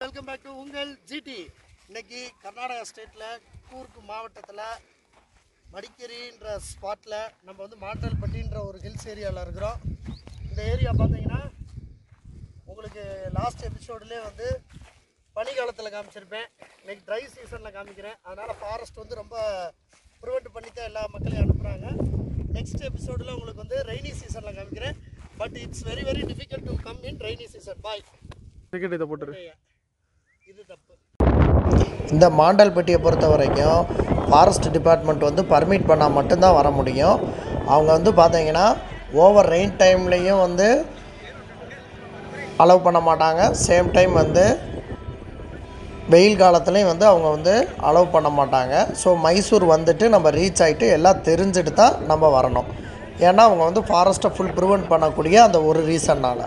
Welcome back to உங்கள் GT இன்னைக்கு கர்நாடகா ஸ்டேட்டில் கூர்க் மாவட்டத்தில் மடிக்கேரின்ற ஸ்பாட்டில் நம்ம வந்து மாண்டல்பட்டின்ற ஒரு ஹில்ஸ் ஏரியாவில் இருக்கிறோம். இந்த ஏரியா பார்த்தீங்கன்னா உங்களுக்கு லாஸ்ட் எபிசோடுலேயே வந்து பனிக்காலத்தில் காமிச்சிருப்பேன். இன்னைக்கு ட்ரை சீசனில் காமிக்கிறேன். அதனால் ஃபாரஸ்ட் வந்து ரொம்ப ப்ரிவெண்ட் பண்ணி தான் எல்லா மக்களையும் அனுப்புகிறாங்க நெக்ஸ்ட் எபிசோடில் உங்களுக்கு வந்து ரெய்னி சீசனில் காமிக்கிறேன். But it's very very difficult to come in rainy season bye ticket இதை போட்டுரு. இது தப்பு. இந்த மாண்டல்பட்டியை பொறுத்த வரைக்கும் ஃபாரஸ்ட் டிபார்ட்மெண்ட் வந்து பர்மிட் பண்ணால் மட்டும்தான் வர முடியும். அவங்க வந்து பார்த்தீங்கன்னா ஓவர் ரெயின் டைம்லேயும் வந்து அலோவ் பண்ண மாட்டாங்க. சேம் டைம் வந்து வெயில் காலத்துலேயும் வந்து அவங்க வந்து அலோவ் பண்ண மாட்டாங்க. ஸோ மைசூர் வந்துட்டு நம்ம ரீச் ஆகிட்டு எல்லாம் தெரிஞ்சுட்டு தான் நம்ம வரணும். ஏன்னா அவங்க வந்து ஃபாரஸ்ட்டை ஃபுல் ப்ரிவெண்ட் பண்ணக்கூடிய அந்த ஒரு ரீசன்னால்